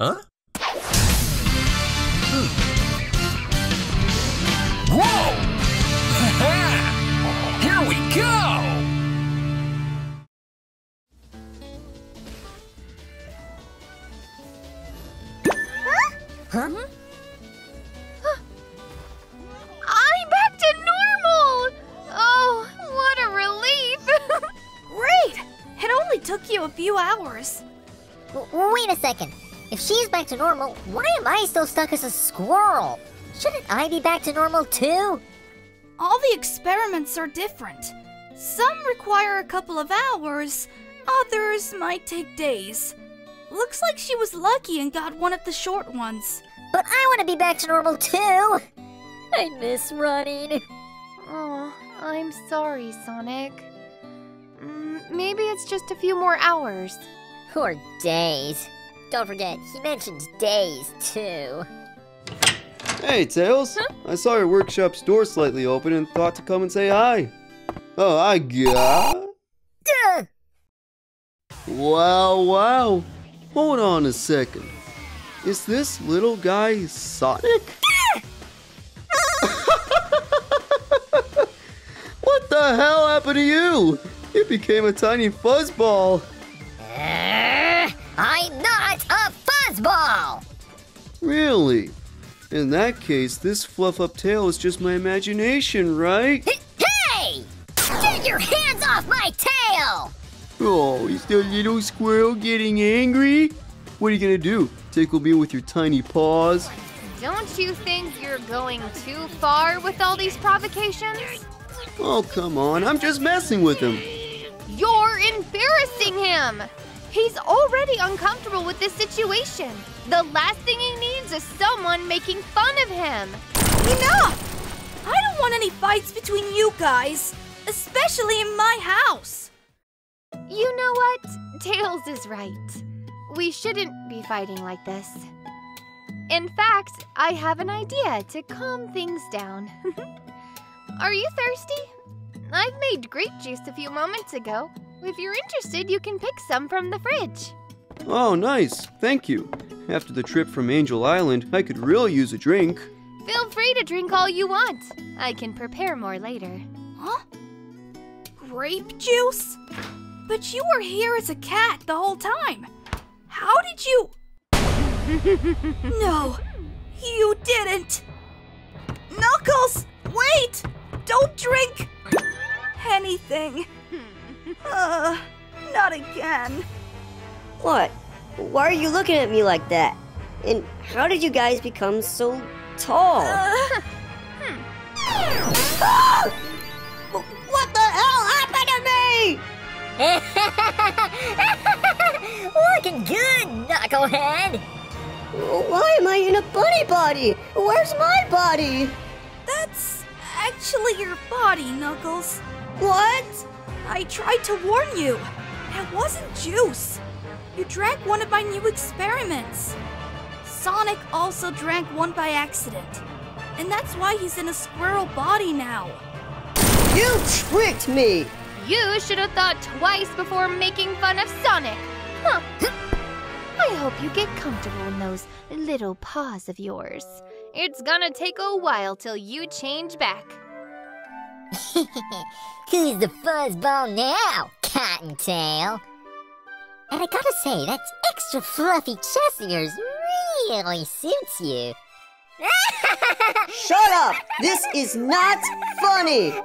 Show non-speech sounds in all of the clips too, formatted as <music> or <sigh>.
Huh? Hmm. Whoa! <laughs> Here we go! Huh? I'm back to normal! Oh, what a relief! <laughs> Great! It only took you a few hours. W- wait a second. If she's back to normal, why am I still stuck as a squirrel? Shouldn't I be back to normal too? All the experiments are different. Some require a couple of hours, others might take days. Looks like she was lucky and got one of the short ones. But I want to be back to normal too. I miss running. Oh, I'm sorry, Sonic. Mm, maybe it's just a few more hours. Or days. Don't forget, he mentioned days too. Hey, Tails. I saw your workshop's door slightly open and thought to come and say hi. Oh, I got. Duh! Wow, wow. Hold on a second. Is this little guy Sonic? <laughs> what the hell happened to you? You became a tiny fuzzball. A fuzzball! Really? In that case, this fluff up tail is just my imagination, right? Hey! Get your hands off my tail! Oh, is the little squirrel getting angry? What are you gonna do? Tickle me with your tiny paws? Don't you think you're going too far with all these provocations? Oh, come on, I'm just messing with him. You're embarrassing him! He's already uncomfortable with this situation. The last thing he needs is someone making fun of him. Enough! I don't want any fights between you guys, especially in my house. You know what? Tails is right. We shouldn't be fighting like this. In fact, I have an idea to calm things down. <laughs> Are you thirsty? I've made grape juice a few moments ago. If you're interested, you can pick some from the fridge. Oh, nice. Thank you. After the trip from Angel Island, I could really use a drink. Feel free to drink all you want. I can prepare more later. Huh? Grape juice? But you were here as a cat the whole time. How did you. no, you didn't. Knuckles, wait! Don't drink anything. Uh, not again. What? Why are you looking at me like that? And how did you guys become so tall? Uh, <laughs> what the hell happened to me? <laughs> Looking good, knucklehead! Why am I in a bunny body? Where's my body? That's actually your body, Knuckles. What? I tried to warn you. It wasn't juice. You drank one of my new experiments. Sonic also drank one by accident. And that's why he's in a squirrel body now. You tricked me! You should have thought twice before making fun of Sonic. Huh. I hope you get comfortable in those little paws of yours. It's gonna take a while till you change back. <laughs> Who's the fuzzball now, Cottontail? And I gotta say, that extra fluffy chest of yours really suits you. <laughs> Shut up! This is not funny! <laughs>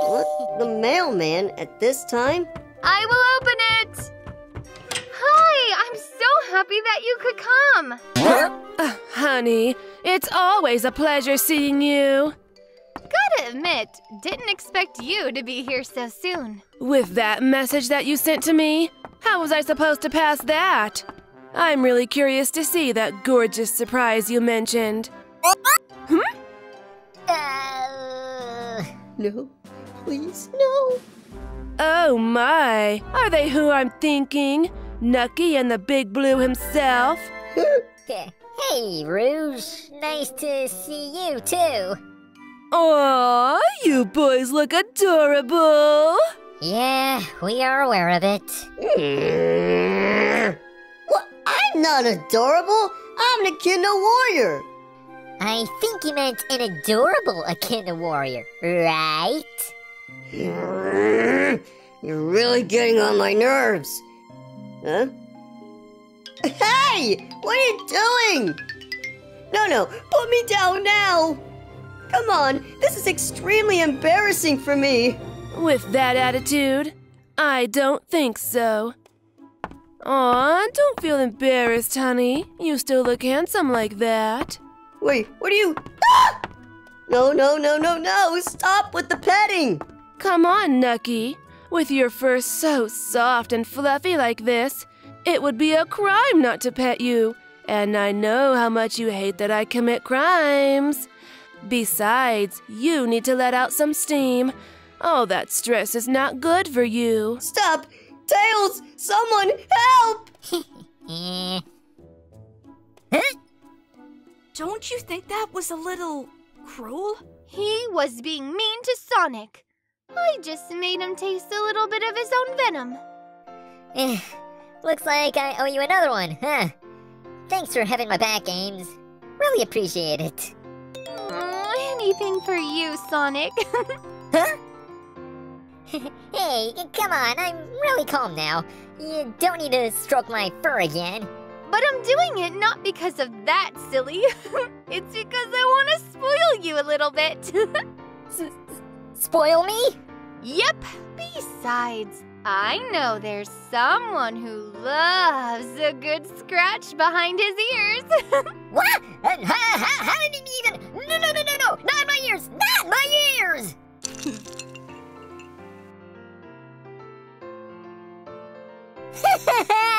What? The mailman at this time? I will open it! Hi, I'm so happy that you could come. Uh, honey, it's always a pleasure seeing you. Gotta admit, didn't expect you to be here so soon. With that message that you sent to me, how was I supposed to pass that? I'm really curious to see that gorgeous surprise you mentioned. Hmm? Uh... No, please, no. Oh my, are they who I'm thinking? Nucky and the Big Blue himself? <laughs> hey, Rouge. Nice to see you, too. Aw, you boys look adorable. Yeah, we are aware of it. Hmm. Well, I'm not adorable. I'm an Echidna warrior. I think you meant an adorable Echidna warrior, right? Hmm. You're really getting on my nerves. Huh? Hey! What are you doing? No, no, put me down now. Come on, this is extremely embarrassing for me. With that attitude, I don't think so. Aw, don't feel embarrassed, honey. You still look handsome like that. Wait, what are you? Ah! No, no, no, no, no! Stop with the petting! Come on, Nucky. With your fur so soft and fluffy like this, it would be a crime not to pet you. And I know how much you hate that I commit crimes. Besides, you need to let out some steam. All that stress is not good for you. Stop! Tails! Someone help! <laughs> Don't you think that was a little cruel? He was being mean to Sonic. I just made him taste a little bit of his own venom. Eh, Looks like I owe you another one, huh? Thanks for having my back, Ames. Really appreciate it. Anything for you, Sonic. <laughs> Huh? <laughs> hey, come on, I'm really calm now. You don't need to stroke my fur again. but I'm doing it not because of that, silly. <laughs> it's because I want to spoil you a little bit. Spoil me? yep. Besides, I know there's someone who loves a good scratch behind his ears. What? And how, how, how did it even? No, no, no, no, no! Not my ears! Not my ears! Help <laughs> me!